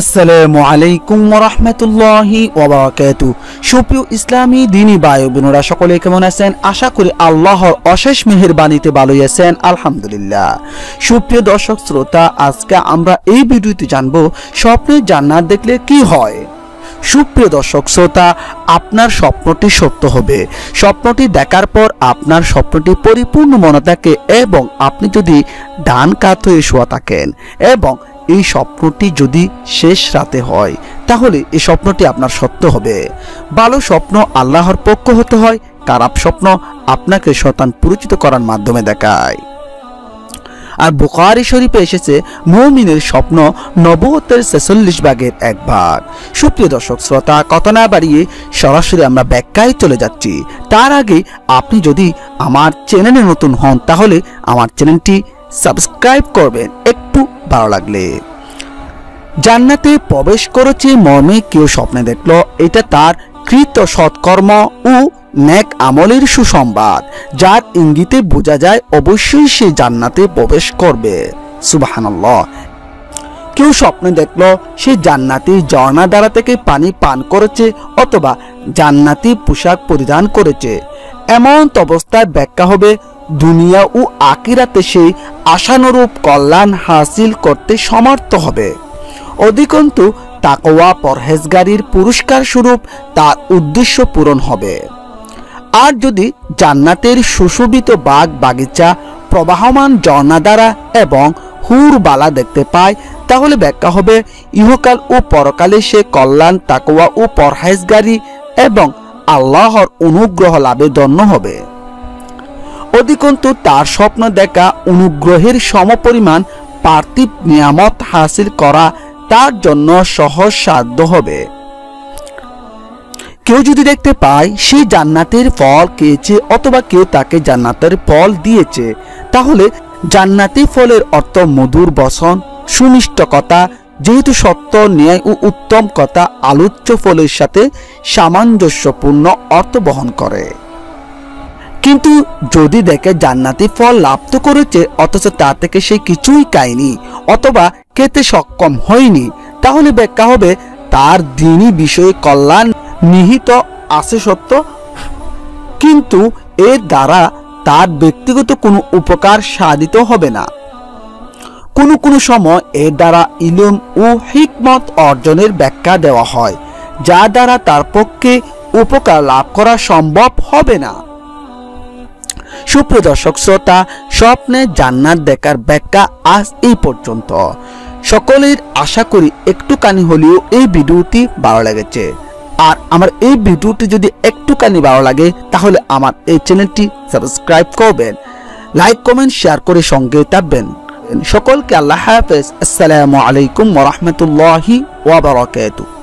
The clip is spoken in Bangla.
আসসালামু আলাইকুম রহমতুল্লাহি ওবরাকাতু সুপ্রিয় ইসলামী দিনী বায়ু বোনেরা, সকলে কেমন আছেন? আশা করি আল্লাহর অশেষ মেহেরবানিতে ভালোই আছেন, আলহামদুলিল্লাহ। সুপ্রিয় দর্শক, শ্রোতা, আজকে আমরা এই ভিডিওতে জানব স্বপ্নে জান্নাত দেখলে কি হয়। সুপ্রিয় দর্শক, শ্রোতা, আপনার স্বপ্নটি সত্য হবে। স্বপ্নটি দেখার পর আপনার স্বপ্নটি পরিপূর্ণ মনে থাকে এবং আপনি যদি ডান কাত হয়ে শোয়া থাকেন এবং এই স্বপ্নটি যদি শেষ রাতে হয়, তাহলে এই স্বপ্নটি আপনার সত্য হবে। ভালো স্বপ্ন আল্লাহর পক্ষ হতে হয়, খারাপ স্বপ্ন আপনাকে শতান পরিচিত করার মাধ্যমে দেখায়। আর বুখারি শরীফে এসেছে, মৌমিনের স্বপ্ন নবতের ছেচল্লিশ ভাগের এক ভাগ। সুপ্রিয় দর্শক, শ্রোতা কত না বাড়িয়ে সরাসরি আমরা ব্যাখ্যায় চলে যাচ্ছি। তার আগে আপনি যদি আমার চ্যানেলে নতুন হন, তাহলে আমার চ্যানেলটি সাবস্ক্রাইব করবেন। একটু ভালো লাগলে। জান্নাতে প্রবেশ করেছে মর্মে কেউ স্বপ্নে দেখল। এটা তার কৃত সৎকর্ম ও ন্যাক আমলের সুসংবাদ, যার ইঙ্গিতে বোঝা যায় অবশ্যই সে জান্নাতে প্রবেশ করবে। সুবাহানাল্লাহ। কেউ স্বপ্নে দেখল, সে জান্নাতি ঝর্ণা দ্বারা থেকে পানি পান করেছে অথবা জান্নাতি পোশাক পরিধান করেছে। এমন অবস্থায় ব্যাখ্যা হবে দুনিয়া ও আকিরাতে সে আশানুরূপ কল্যাণ হাসিল করতে সমর্থ হবে। অধিকন্তু, তাকওয়া পরহেজগারির পুরস্কার স্বরূপ তার উদ্দেশ্য পূরণ হবে। আর যদি জান্নাতের সুশোভিত বাগ বাগিচা প্রবাহমান ঝর্ণা দ্বারা এবং হুর বালা দেখতে পায়, তাহলে ব্যাখ্যা হবে, ইহকাল ও পরকালে সে কল্যাণ তাকোয়া ও পরহেজগারি এবং আল্লাহর অনুগ্রহ লাভে ধন্য হবে। অধিকন্তু তার স্বপ্ন দেখা অনুগ্রহের সমপরিমাণ পার্থিব নিয়ামত হাসিল করা তার জন্য সহজ সাধ্য হবে। কেউ যদি দেখতে পায় সে জান্নাতের ফল খেয়েছে অথবা কেউ তাকে জান্নাতের ফল দিয়েছে, তাহলে জান্নাতি ফলের অর্থ মধুর বসন সুনিষ্ঠ কথা যেহেতু সত্য, ন্যায় ও উত্তম কথা আলোচ্য ফলের সাথে সামঞ্জস্যপূর্ণ অর্থ বহন করে। কিন্তু যদি দেখে জান্নাতি ফল লাভ তো করেছে, অথচ তা থেকে সে কিছুই খায়নি, অথবা খেতে সক্ষম হয়নি, তাহলে ব্যাখ্যা হবে, তার দিনই বিষয়ে কল্যাণ নিহিত আছে সত্য। কিন্তু এর দ্বারা তার ব্যক্তিগত কোনো উপকার সাধিত হবে না। কোনো কোনো সময় এর দ্বারা ইলম ও হিকমত অর্জনের ব্যাখ্যা দেওয়া হয় যা দ্বারা তার পক্ষে উপকার লাভ করা সম্ভব হবে না। সুপ্রিয় দর্শক শ্রোতা, স্বপ্নে জান্নাত দেখার ব্যাখ্যা আজ এই পর্যন্ত। সকলের আশা করি একটুখানি হলেও এই ভিডিওটি ভালো লেগেছে। আর আমার এই ভিডিওটি যদি একটুখানি ভালো লাগে, তাহলে আমার এই চ্যানেলটি সাবস্ক্রাইব করবেন, লাইক, কমেন্ট, শেয়ার করে সঙ্গে থাকবেন। সকলকে আল্লাহ হাফেজ। আসসালামু আলাইকুম ওরহমতুল্লাহি ওয়াবারাকাতুহ